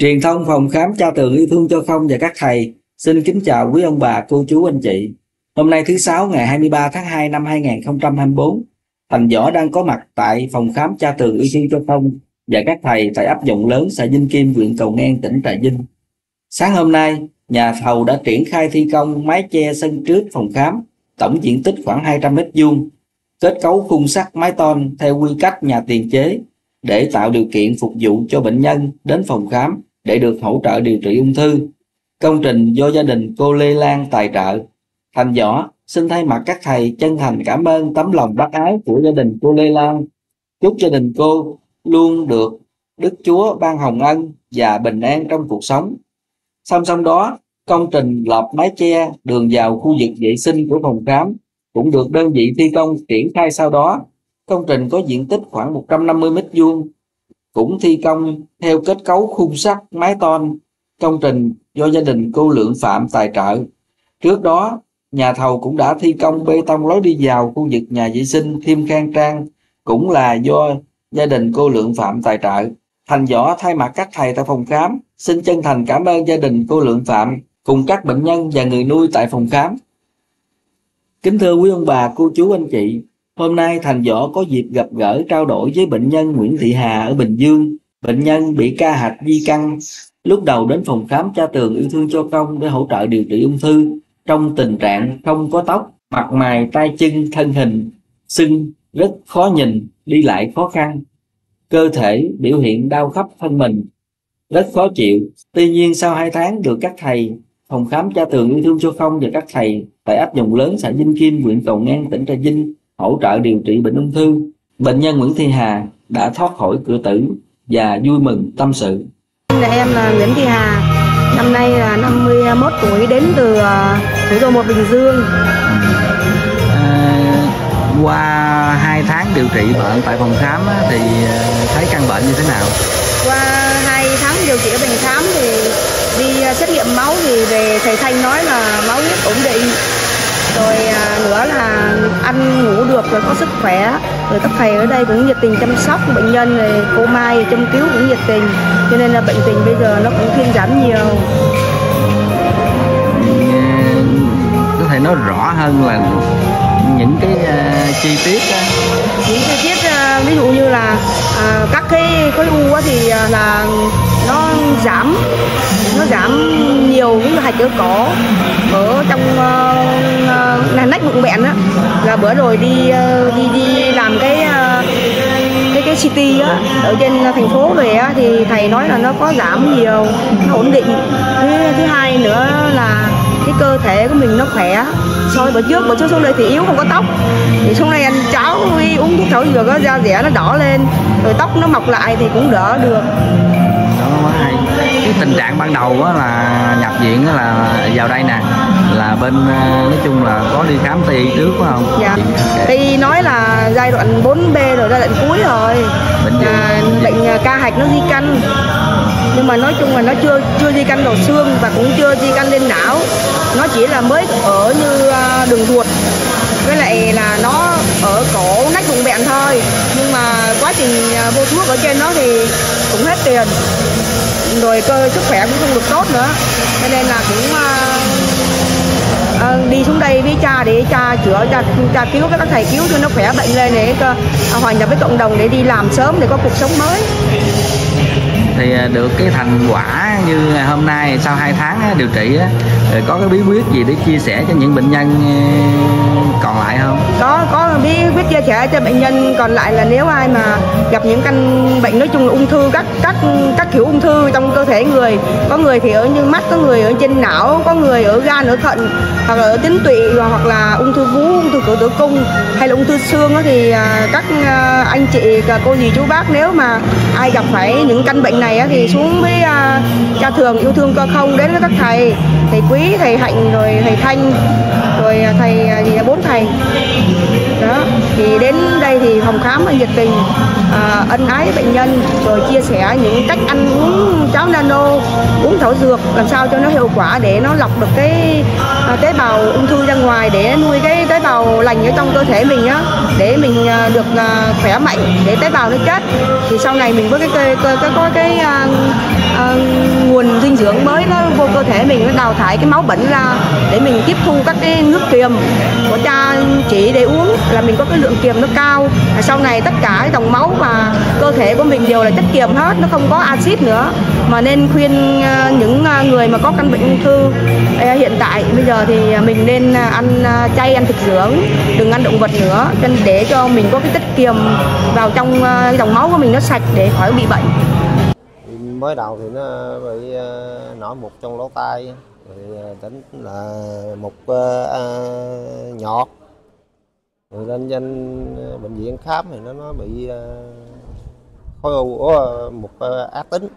Truyền thông phòng khám cha tường yêu thương cho không và các thầy xin kính chào quý ông bà, cô chú, anh chị. Hôm nay thứ Sáu ngày 23 tháng 2 năm 2024, Thành Võ đang có mặt tại phòng khám cha tường yêu thương cho không và các thầy tại ấp Dòng Lớn, xã Vinh Kim, huyện Cầu Ngang, tỉnh Trà Vinh. Sáng hôm nay, nhà thầu đã triển khai thi công mái che sân trước phòng khám, tổng diện tích khoảng 200 m2, kết cấu khung sắt mái tôn theo quy cách nhà tiền chế để tạo điều kiện phục vụ cho bệnh nhân đến phòng khám để được hỗ trợ điều trị ung thư. Công trình do gia đình cô Lê Lan tài trợ. Thành Võ xin thay mặt các thầy chân thành cảm ơn tấm lòng bác ái của gia đình cô Lê Lan. Chúc gia đình cô luôn được Đức Chúa ban hồng ân và bình an trong cuộc sống. Song song đó, công trình lợp mái che đường vào khu vực vệ sinh của phòng khám cũng được đơn vị thi công triển khai sau đó. Công trình có diện tích khoảng 150 m vuông cũng thi công theo kết cấu khung sắt mái tôn. Công trình do gia đình cô Lượng Phạm tài trợ. Trước đó, nhà thầu cũng đã thi công bê tông lối đi vào khu vực nhà vệ sinh thêm khang trang, cũng là do gia đình cô Lượng Phạm tài trợ. Thành Võ thay mặt các thầy tại phòng khám, xin chân thành cảm ơn gia đình cô Lượng Phạm cùng các bệnh nhân và người nuôi tại phòng khám. Kính thưa quý ông bà, cô chú, anh chị, hôm nay Thành Võ có dịp gặp gỡ trao đổi với bệnh nhân Nguyễn Thị Hà ở Bình Dương. Bệnh nhân bị ca hạch di căn, lúc đầu đến phòng khám cha tường yêu thương cho công để hỗ trợ điều trị ung thư trong tình trạng không có tóc, mặt mày, tay chân, thân hình, sưng, rất khó nhìn, đi lại khó khăn. Cơ thể biểu hiện đau khắp thân mình, rất khó chịu. Tuy nhiên sau 2 tháng được các thầy phòng khám cha tường yêu thương cho không và các thầy tại ấp dòng lớn xã Vinh Kim, huyện Cầu Ngang, tỉnh Trà Vinh hỗ trợ điều trị bệnh ung thư. Bệnh nhân Nguyễn Thị Hà đã thoát khỏi cửa tử và vui mừng tâm sự. Em là Nguyễn Thị Hà, năm nay là 51 tuổi đến từ à, thủ đô một Bình Dương. À, qua 2 tháng điều trị bệnh tại phòng khám thì à, thấy căn bệnh như thế nào? Qua 2 tháng điều trị ở bệnh khám thì đi à, xét nghiệm máu thì về thầy Thanh nói là máu huyết ổn định rồi à, nữa là ăn ngủ được rồi có sức khỏe. Rồi các thầy ở đây cũng nhiệt tình chăm sóc bệnh nhân rồi cô Mai chăm cứu cũng nhiệt tình. Cho nên là bệnh tình bây giờ nó cũng thuyên giảm nhiều. Có thể nói rõ hơn là những cái uh, chi tiết đó. những chi tiết Vâng, ví dụ như là à, các cái khối u thì à, là nó giảm nó giảm nhiều những dụ hạch ở có ở trong uh, uh, nách bụng bẹn á. Là bữa rồi đi uh, đi đi làm cái uh, cái cái city á ở trên thành phố về á thì thầy nói là nó có giảm nhiều nó ổn định. Thứ, thứ hai nữa là cái cơ thể của mình nó khỏe với bữa trước bữa trước xuống đây thì yếu không có tóc. Thì xuống đây ăn cháo đi uống thuốc thảo dược đó da rẻ nó đỏ lên. Rồi tóc nó mọc lại thì cũng đỡ được. Đó hay. Cái tình trạng ban đầu á là nhập viện á là vào đây nè là bên nói chung là có đi khám tì trước phải không? Dạ. Thì nói là giai đoạn 4B rồi giai đoạn cuối rồi. Bệnh à, bệnh ca hạch nó di căn nhưng mà nói chung là nó chưa chưa di căn đầu xương và cũng chưa di căn lên não. Nó chỉ là mới ở như à, đường ruột. Với lại là nó ở cổ nách bụng bẹn thôi. Nhưng mà quá trình à, vô thuốc ở trên nó thì cũng hết tiền. Rồi cơ sức khỏe cũng không được tốt nữa. Cho nên là cũng uh, đi xuống đây với cha để cha chữa cha, cha cứu với các thầy cứu cho nó khỏe bệnh lên để uh, hòa nhập với cộng đồng để đi làm sớm để có cuộc sống mới thì à, được cái thành quả như ngày hôm nay, sau 2 tháng à, điều trị có cái bí quyết gì để chia sẻ cho những bệnh nhân à, còn lại không? Có biết bí chia sẻ cho bệnh nhân, còn lại là nếu ai mà gặp những căn bệnh nói chung là ung thư, các các các kiểu ung thư trong cơ thể người, có người thì ở như mắt, có người ở trên não, có người ở gan, ở thận, hoặc là ở tuyến tụy hoặc là ung thư vú, ung thư cổ tử cung, hay là ung thư xương thì à, các à, anh chị cô dì chú bác nếu mà ai gặp phải những căn bệnh này thì xuống với à, cha thường yêu thương cơ không, đến với các thầy thầy quý, thầy hạnh, rồi thầy thanh, rồi thầy gì là bốn thầy đó thì đến đây thì phòng khám nhiệt tình à, ân ái với bệnh nhân rồi chia sẻ những cách ăn uống cháo nano uống thảo dược làm sao cho nó hiệu quả để nó lọc được cái à, tế bào ung thư ra ngoài để nuôi cái tế bào lành ở trong cơ thể mình á để mình à, được à, khỏe mạnh để tế bào nó chết. Thì sau này mình với cái cơ, cái có cái à, uh, nguồn dinh dưỡng mới nó vô cơ thể mình nó đào thải cái máu bẩn ra để mình tiếp thu các cái nước kiềm. Của cha chỉ để uống là mình có cái lượng kiềm nó cao. Sau này tất cả cái dòng máu và cơ thể của mình đều là chất kiềm hết nó không có axit nữa. Mà nên khuyên ờ, những ờ, người mà có căn bệnh ung thư ờ, hiện tại bây giờ thì mình nên ăn chay ăn thực dưỡng đừng ăn động vật nữa. Để cho mình có cái chất kiềm vào trong dòng máu của mình nó sạch để khỏi bị bệnh mới đầu thì nó bị ờ, nổi mục trong lỗ tai. Rồi ờ, tính là mục uh, ờ, à, nhọt. Rồi lên danh bệnh viện khám thì nó nó bị uh, khối u của một uh, ác tính.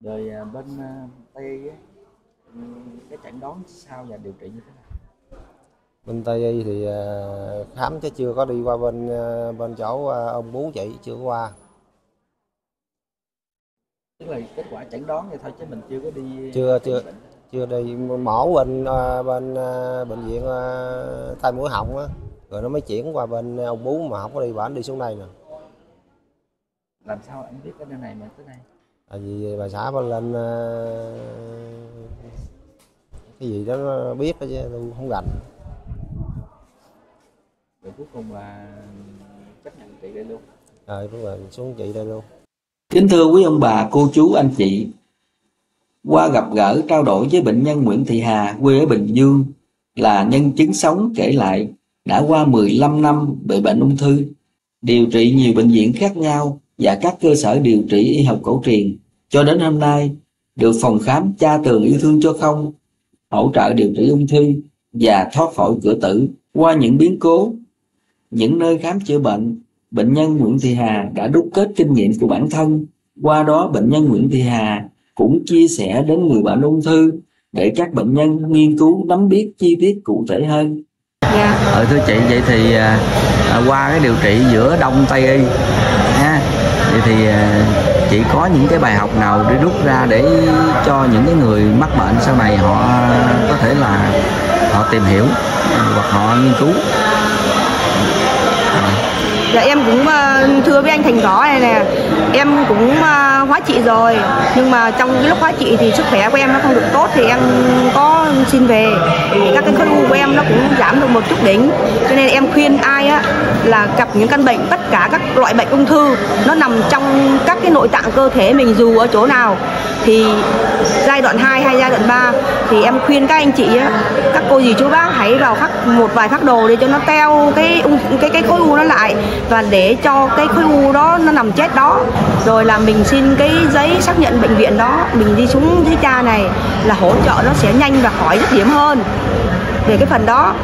Rồi bên tây cái chẩn đoán sao và điều trị như thế nào? Bên tây y thì uh, khám chứ chưa có đi qua bên uh, bên chỗ uh, ông bú chị chưa qua. Tức là kết quả chẩn đoán vậy thôi chứ mình chưa có đi chưa chưa bệnh. chưa đi. Mổ bên bên bệnh viện tai mũi họng á. Rồi nó mới chuyển qua bên ông bú mà không có đi bản đi xuống đây nè. Làm sao anh biết cái nơi này mà tới đây tại vì bà xã bà lên cái gì đó biết đó chứ tôi không rành rồi cuối cùng là chấp nhận chị đây luôn. Rồi đúng rồi xuống chị đây luôn. Kính thưa quý ông bà, cô chú, anh chị, qua gặp gỡ trao đổi với bệnh nhân Nguyễn Thị Hà quê ở Bình Dương là nhân chứng sống kể lại đã qua 15 năm bị bệnh ung thư, điều trị nhiều bệnh viện khác nhau và các cơ sở điều trị y học cổ truyền. Cho đến hôm nay được phòng khám cha tường yêu thương cho không hỗ trợ điều trị ung thư và thoát khỏi cửa tử. Qua những biến cố những nơi khám chữa bệnh bệnh nhân Nguyễn Thị Hà đã đúc kết kinh nghiệm của bản thân. Qua đó bệnh nhân Nguyễn Thị Hà cũng chia sẻ đến người bệnh ung thư để các bệnh nhân nghiên cứu nắm biết chi tiết cụ thể hơn. Dạ. Ờ, thưa chị vậy thì à, à, qua cái điều trị giữa đông tây y nha. Vậy thì à, chị có những cái bài học nào để rút ra để cho những cái người mắc bệnh sau này họ có thể là họ tìm hiểu hoặc họ nghiên cứu dạ em cũng ờ, thưa với anh thành rõ này nè em cũng uh, hóa trị rồi. Nhưng mà trong cái lúc hóa trị thì sức khỏe của em nó không được tốt thì em có xin về. Thì các cái khối u của em nó cũng giảm được một chút đỉnh. Cho nên em khuyên ai á là gặp những căn bệnh tất cả các loại bệnh ung thư nó nằm trong các cái nội tạng cơ thể mình dù ở chỗ nào. Thì giai đoạn 2 hay giai đoạn 3 thì em khuyên các anh chị á, các cô dì chú bác hãy vào khắc một vài phác đồ để cho nó teo cái cái cái khối u nó lại và để cho cái khối u đó nó nằm chết đó. Rồi là mình xin cái giấy xác nhận bệnh viện đó, mình đi xuống thế cha này là hỗ trợ nó sẽ nhanh và khỏi dứt điểm hơn. Về cái phần đó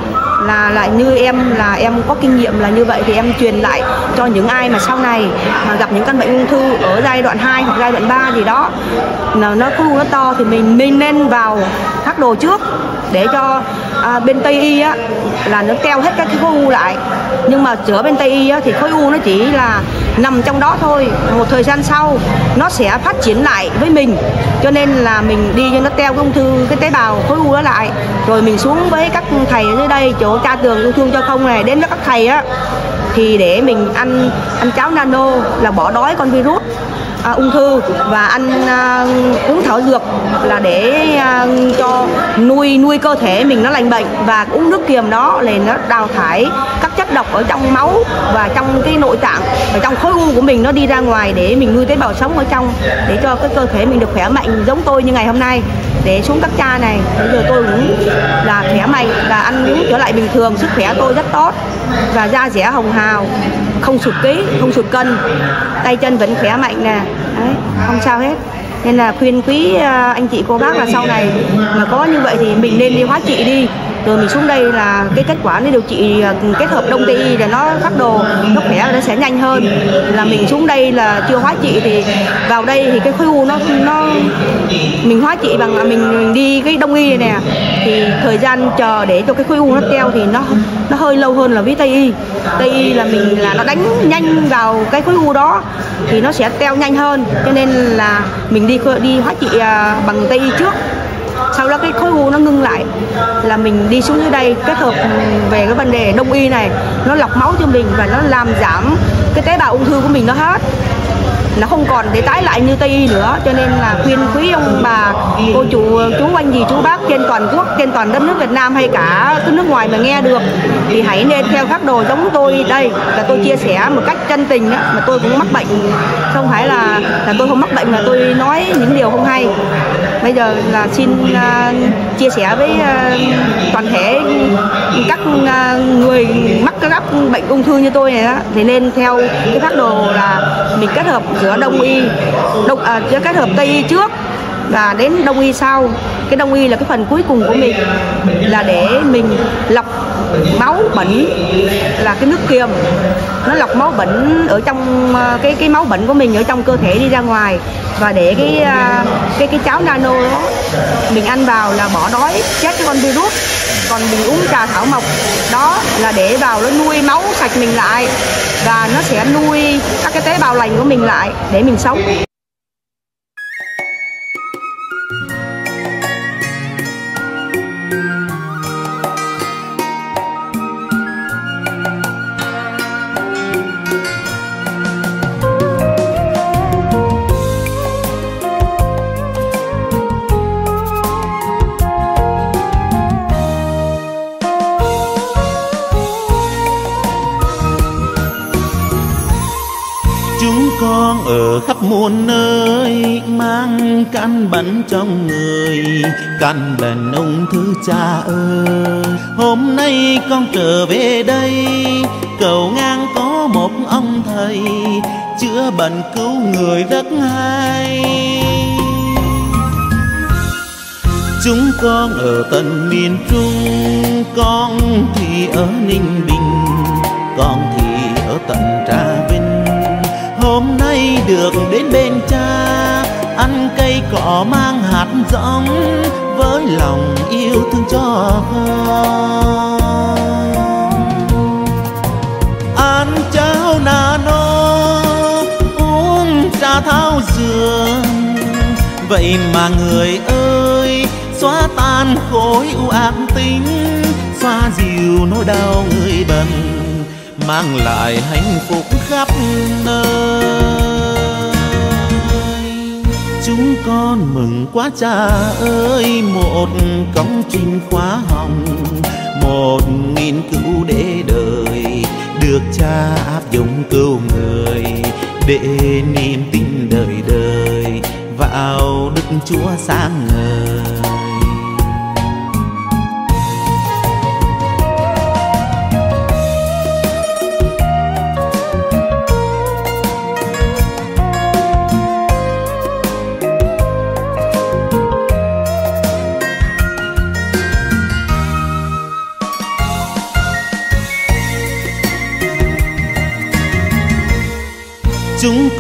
là lại như em, là em có kinh nghiệm là như vậy thì em truyền lại cho những ai mà sau này mà gặp những căn bệnh ung thư ở giai đoạn 2 hoặc giai đoạn 3 gì đó là nó khối u nó to thì mình mình nên vào phác đồ trước để cho à, bên tây y á là nó teo hết các cái khối u lại. Nhưng mà chữa bên tây y á, thì khối u nó chỉ là nằm trong đó thôi. Một thời gian sau nó sẽ phát triển lại với mình. Cho nên là mình đi cho nó teo cái ung thư cái tế bào khối u đó lại. Rồi mình xuống với các thầy ở dưới đây chỗ cha tường yêu thương cho không này đến với các thầy á thì để mình ăn ăn cháo nano là bỏ đói con virus à, ung thư và ăn à, uống thảo dược là để à, cho nuôi nuôi cơ thể mình nó lành bệnh và uống nước kiềm đó để nó đào thải các độc ở trong máu và trong cái nội tạng và trong khối u của mình nó đi ra ngoài để mình nuôi tế bào sống ở trong để cho cái cơ thể mình được khỏe mạnh giống tôi như ngày hôm nay. Để xuống các cha này bây giờ tôi cũng là khỏe mạnh và ăn uống trở lại bình thường sức khỏe tôi rất tốt. Và da rẻ hồng hào không sụt ký không sụt cân tay chân vẫn khỏe mạnh nè. Đấy, không sao hết. Nên là khuyên quý à, anh chị cô bác là sau này mà có như vậy thì mình nên đi hóa trị đi rồi mình xuống đây là cái kết quả nó điều trị à, kết hợp đông tây y là nó phát đồ nó khỏe nó sẽ nhanh hơn. Là mình xuống đây là chưa hóa trị thì vào đây thì cái khối u nó nó mình hóa trị bằng là mình, mình đi cái đông y này nè. Thì thời gian chờ để cho cái khối u nó teo thì nó nó hơi lâu hơn là với tây y. Tây y là mình là nó đánh nhanh vào cái khối u đó thì nó sẽ teo nhanh hơn. Cho nên là mình đi đi hóa trị à, bằng tây y trước sau đó cái khối u nó ngưng lại là mình đi xuống dưới đây kết hợp về cái vấn đề đông y này. Nó lọc máu cho mình và nó làm giảm cái tế bào ung thư của mình nó hết. Nó không còn để tái lại như tây y nữa. Cho nên là khuyên quý ông bà cô chú chú anh dì chú bác trên toàn quốc trên toàn đất nước Việt Nam hay cả cái nước ngoài mà nghe được thì hãy nên theo phác đồ giống tôi đây. Là tôi chia sẻ một cách chân tình đó, mà tôi cũng mắc bệnh. Không phải là là tôi không mắc bệnh mà tôi nói những điều không hay bây giờ là xin uh, chia sẻ với uh, toàn thể các uh, người mắc các bệnh ung thư như tôi này đó thì nên theo cái phác đồ là mình kết hợp giữa đông y đông à, giữa kết hợp tây y trước và đến đông y sau. Cái đông y là cái phần cuối cùng của mình là để mình lọc máu bệnh là cái nước kiềm nó lọc máu bệnh ở trong ờ, cái cái máu bệnh của mình ở trong cơ thể đi ra ngoài. Và để cái ờ, cái cái cháo nano đó mình ăn vào là bỏ đói, chết cái con virus. Còn mình uống trà thảo mộc, đó là để vào nó nuôi máu sạch mình lại. Và nó sẽ nuôi các cái tế bào lành của mình lại để mình sống. Chúng con ở khắp muôn nơi, mang căn bệnh trong người căn bệnh ung thư cha ơi. Hôm nay con trở về đây, cầu ngang có một ông thầy, chữa bệnh cứu người rất hay. Chúng con ở tận miền trung, con thì ở ninh bình, con thì ở tận trà được đến bên cha. Ăn cây cỏ mang hạt giống, với lòng yêu thương cho con. Ăn cháo nano uống trà thảo dược vậy mà người ơi, xóa tan khối u ác tính xoa dịu nỗi đau người bệnh mang lại hạnh phúc khắp nơi chúng con mừng quá cha ơi, một công trình khóa hồng, một nghiên cứu để đời được cha áp dụng cứu người để niềm tin đời đời vào đức chúa sáng ngời.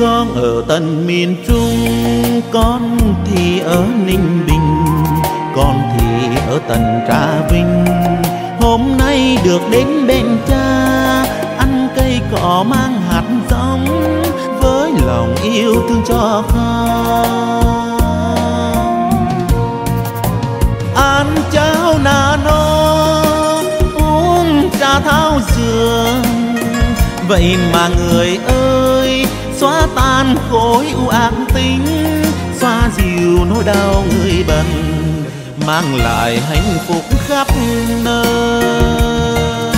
Con ở tận miền trung. Con thì ở ninh bình, con thì ở tận trà vinh. Hôm nay được đến bên cha, ăn cây cỏ mang hạt giống, với lòng yêu thương cho con. Ăn cháo nà nó uống trà thảo dược vậy mà người ơi xóa tan khối u ác tính xoa dịu nỗi đau người bệnh mang lại hạnh phúc khắp nơi.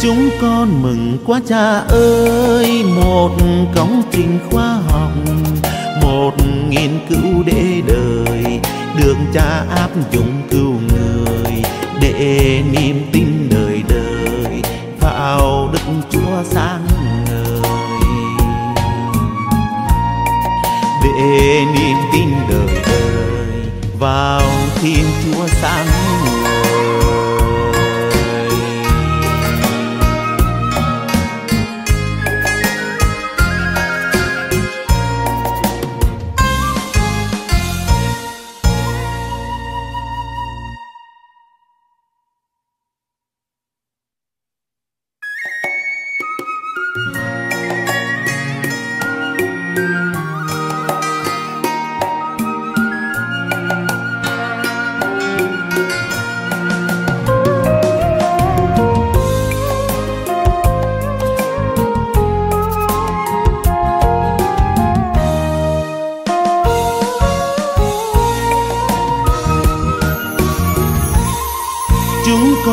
Chúng con mừng quá cha ơi, một công trình khoa học, một nghiên cứu để đời, được cha áp dụng cứu người, để niềm tin đời đời, vào đức chúa sáng để niềm tin đời đời. Vào thiên chúa sáng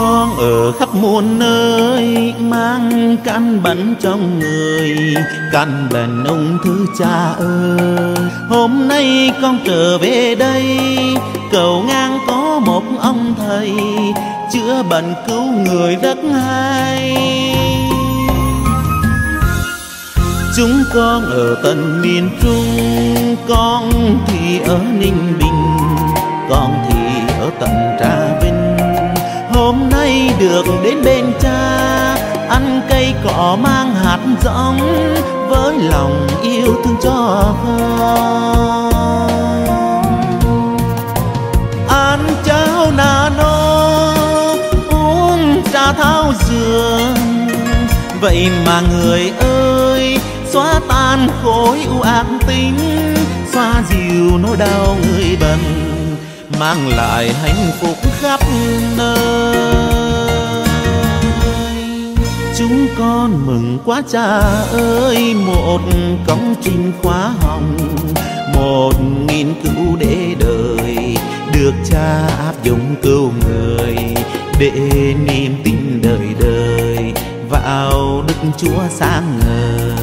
con ở khắp muôn nơi, mang căn bệnh trong người. Căn bệnh ung thư cha ơi. Hôm nay con trở về đây, cầu ngang có một ông thầy. Chữa bệnh cứu người rất hay. Chúng con ở tận miền trung, con thì ở ninh bình, con thì ở tận trà vinh được đến bên cha, ăn cây cỏ mang hạt giống, với lòng yêu thương cho con. Ăn cháo nano uống trà thao dừa vậy mà người ơi, xóa tan khối u ác tính xoa dịu nỗi đau người bần, mang lại hạnh phúc khắp nơi chúng con mừng quá cha ơi, một công trình khóa hồng, một nghiên cứu để đời được cha áp dụng cứu người để niềm tin đời đời vào đức chúa sáng ngời.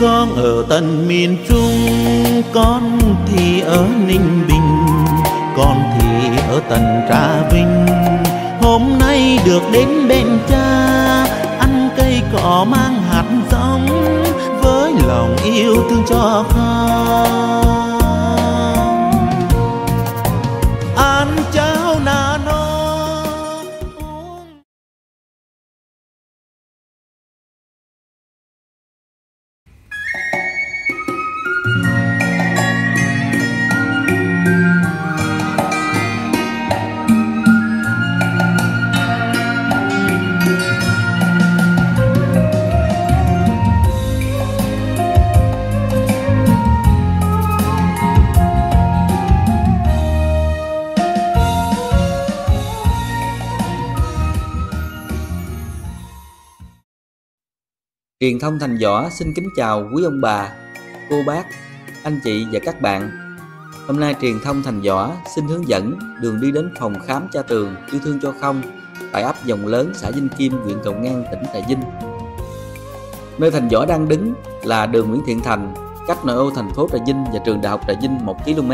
Con ở tận miền trung. Con thì ở ninh bình, con thì ở tận trà vinh. Hôm nay được đến bên cha, ăn cây cỏ mang hạt giống, với lòng yêu thương cho con. Truyền thông Thành Võ xin kính chào quý ông bà, cô bác, anh chị và các bạn. Hôm nay truyền thông Thành Võ xin hướng dẫn đường đi đến phòng khám cha tường yêu thương cho không tại ấp Dòng Lớn, xã Vinh Kim, huyện Cầu Ngang, tỉnh Trà Vinh. Nơi Thành Võ đang đứng là đường Nguyễn Thiện Thành, cách nội ô thành phố Trà Vinh và trường đại học Trà Vinh 1 km.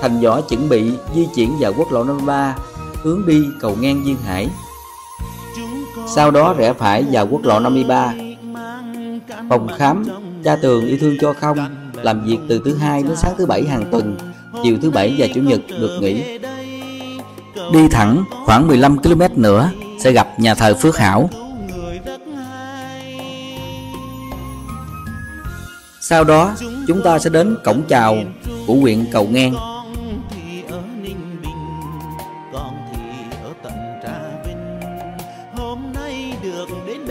Thành Võ chuẩn bị di chuyển vào quốc lộ 53 hướng đi cầu ngang Duyên Hải. Sau đó rẽ phải vào quốc lộ 53 Phòng khám Cha Tường yêu thương cho không làm việc từ thứ hai đến sáng thứ bảy hàng tuần, chiều thứ bảy và chủ nhật được nghỉ. Đi thẳng khoảng 15 km nữa sẽ gặp nhà thờ Phước Hảo. Sau đó, chúng ta sẽ đến cổng chào của huyện Cầu Ngang.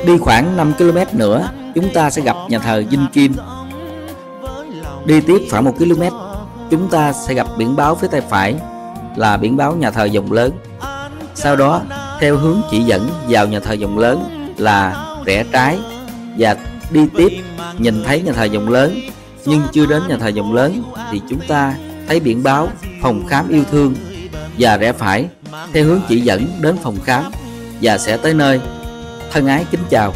Đi khoảng 5 km nữa, chúng ta sẽ gặp nhà thờ Vinh Kim. Đi tiếp khoảng 1 km, chúng ta sẽ gặp biển báo phía tay phải là biển báo nhà thờ Dòng Lớn. Sau đó, theo hướng chỉ dẫn vào nhà thờ Dòng Lớn là rẽ trái và đi tiếp nhìn thấy nhà thờ Dòng Lớn nhưng chưa đến nhà thờ Dòng Lớn thì chúng ta thấy biển báo phòng khám yêu thương và rẽ phải theo hướng chỉ dẫn đến phòng khám và sẽ tới nơi. Thân ái kính chào.